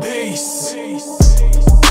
Peace. Peace.